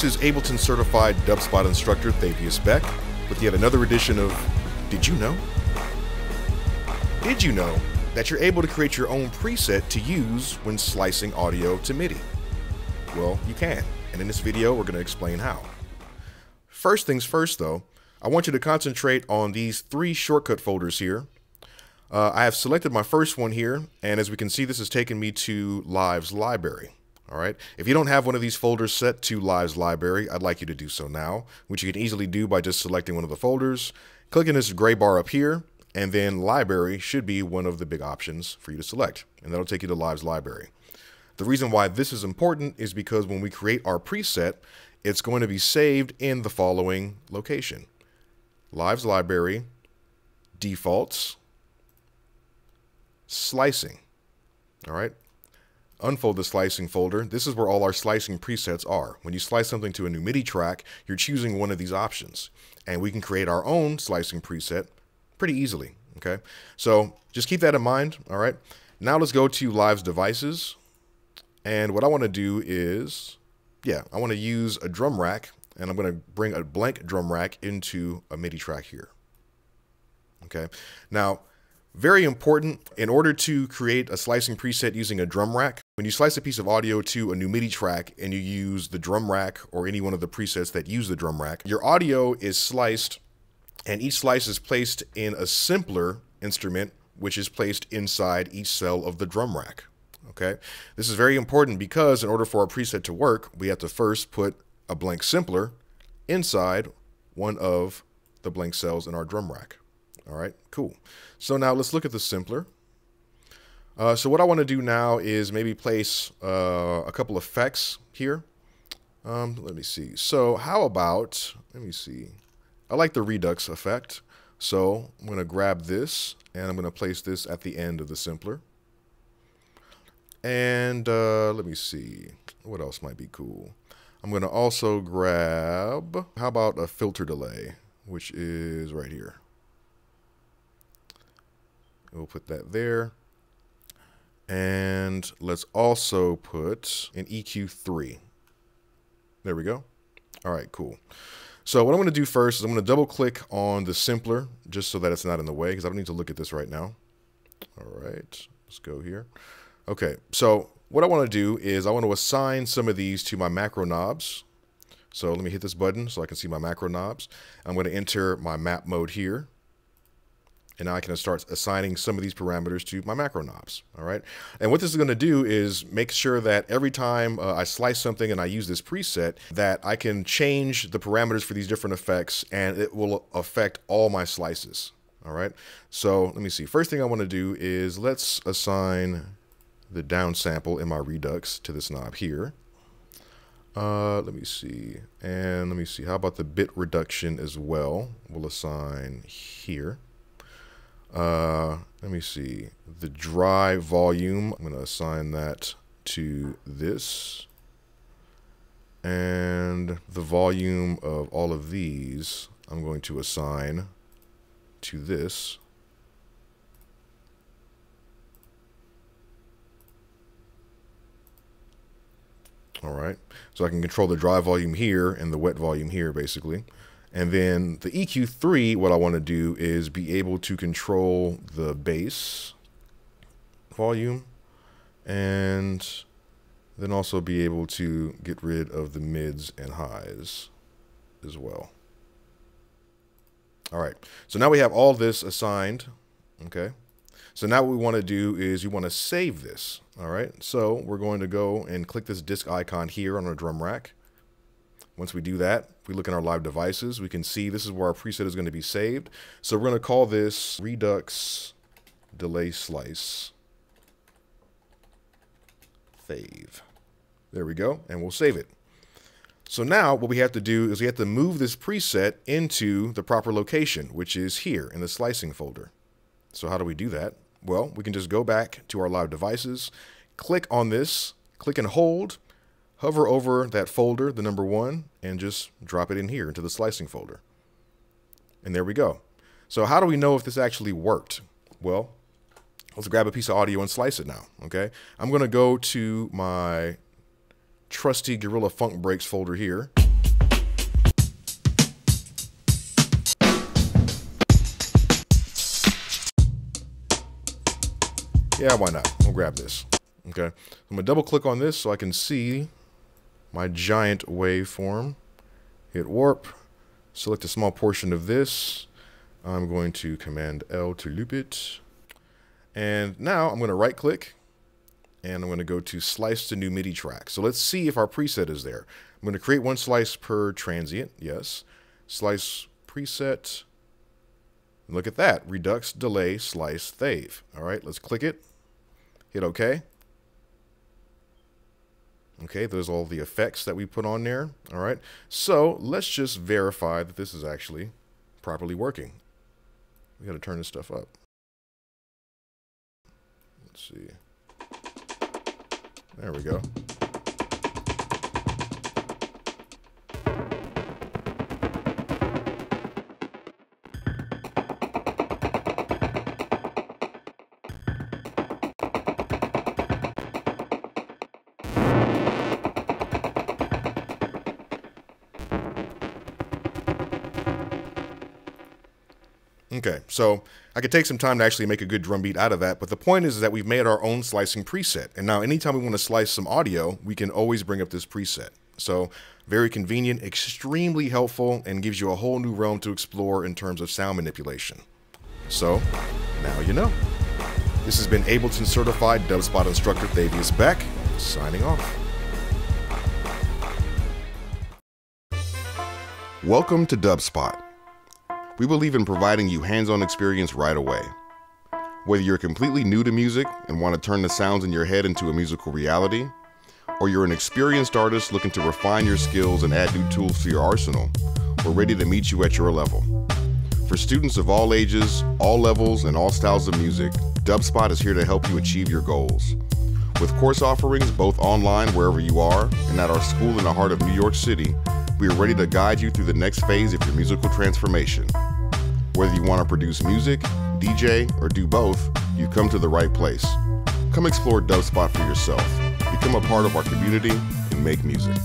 This is Ableton certified dubspot instructor Thavius Beck with yet another edition of Did You Know? Did you know that you're able to create your own preset to use when slicing audio to MIDI? Well, you can, and in this video we're going to explain how. First things first though, I want you to concentrate on these three shortcut folders here. Uh, I have selected my first one here, and as we can see, this has taken me to Live's library. All right. If you don't have one of these folders set to Live's library, I'd like you to do so now, which you can easily do by just selecting one of the folders, clicking this gray bar up here, and then library should be one of the big options for you to select, and that'll take you to Live's library. The reason why this is important is because when we create our preset, it's going to be saved in the following location. Live's library, defaults, slicing. All right unfold the slicing folder, this is where all our slicing presets are. When you slice something to a new MIDI track, you're choosing one of these options. And we can create our own slicing preset pretty easily, okay? So just keep that in mind, all right? Now let's go to Live's devices. And what I want to do is, yeah, I want to use a drum rack, and I'm going to bring a blank drum rack into a MIDI track here. Okay. Now, very important, in order to create a slicing preset using a drum rack, when you slice a piece of audio to a new MIDI track and you use the drum rack or any one of the presets that use the drum rack, your audio is sliced and each slice is placed in a simpler instrument which is placed inside each cell of the drum rack. Okay, this is very important because in order for our preset to work, we have to first put a blank simpler inside one of the blank cells in our drum rack. All right, cool. So now let's look at the simpler. Uh, so what I want to do now is maybe place uh, a couple effects here. Um, let me see. So how about, let me see. I like the redux effect. So I'm going to grab this and I'm going to place this at the end of the simpler. And uh, let me see. What else might be cool? I'm going to also grab, how about a filter delay, which is right here. We'll put that there. And let's also put an EQ3. There we go. All right, cool. So what I'm going to do first is I'm going to double click on the simpler just so that it's not in the way because I don't need to look at this right now. All right, let's go here. Okay, so what I want to do is I want to assign some of these to my macro knobs. So let me hit this button so I can see my macro knobs. I'm going to enter my map mode here and now I can start assigning some of these parameters to my macro knobs. All right. And what this is going to do is make sure that every time uh, I slice something and I use this preset, that I can change the parameters for these different effects and it will affect all my slices. All right. So let me see. First thing I want to do is let's assign the down sample in my Redux to this knob here. Uh, let me see. And let me see. How about the bit reduction as well? We'll assign here. Uh, let me see. The dry volume, I'm going to assign that to this. And the volume of all of these, I'm going to assign to this. All right. So I can control the dry volume here and the wet volume here, basically. And then the EQ3, what I want to do is be able to control the bass volume and then also be able to get rid of the mids and highs as well. All right, so now we have all this assigned, okay? So now what we want to do is you want to save this, all right? So we're going to go and click this disk icon here on our drum rack. Once we do that, we look in our live devices, we can see this is where our preset is going to be saved. So we're going to call this Redux Delay Slice Fave. There we go, and we'll save it. So now what we have to do is we have to move this preset into the proper location, which is here in the slicing folder. So how do we do that? Well, we can just go back to our live devices, click on this, click and hold, hover over that folder, the number one, and just drop it in here into the slicing folder. And there we go. So how do we know if this actually worked? Well, let's grab a piece of audio and slice it now, okay? I'm gonna go to my trusty Gorilla Funk Breaks folder here. Yeah, why not? We'll grab this. Okay, I'm gonna double click on this so I can see my giant waveform. Hit warp. Select a small portion of this. I'm going to Command L to loop it. And now I'm going to right click and I'm going to go to slice to new MIDI track. So let's see if our preset is there. I'm going to create one slice per transient. Yes. Slice preset. Look at that. Redux, delay, slice, fave. All right, let's click it. Hit OK. Okay, there's all the effects that we put on there. All right, so let's just verify that this is actually properly working. We got to turn this stuff up. Let's see. There we go. Okay, so I could take some time to actually make a good drum beat out of that, but the point is, is that we've made our own slicing preset. And now anytime we want to slice some audio, we can always bring up this preset. So very convenient, extremely helpful, and gives you a whole new realm to explore in terms of sound manipulation. So now you know. This has been Ableton certified dubspot instructor Thavius Beck, signing off. Welcome to Dubspot we believe in providing you hands on experience right away. Whether you're completely new to music and want to turn the sounds in your head into a musical reality, or you're an experienced artist looking to refine your skills and add new tools to your arsenal, we're ready to meet you at your level. For students of all ages, all levels, and all styles of music, Dubspot is here to help you achieve your goals. With course offerings both online wherever you are and at our school in the heart of New York City, we are ready to guide you through the next phase of your musical transformation. Whether you want to produce music, DJ, or do both, you've come to the right place. Come explore Dubspot for yourself. Become a part of our community and make music.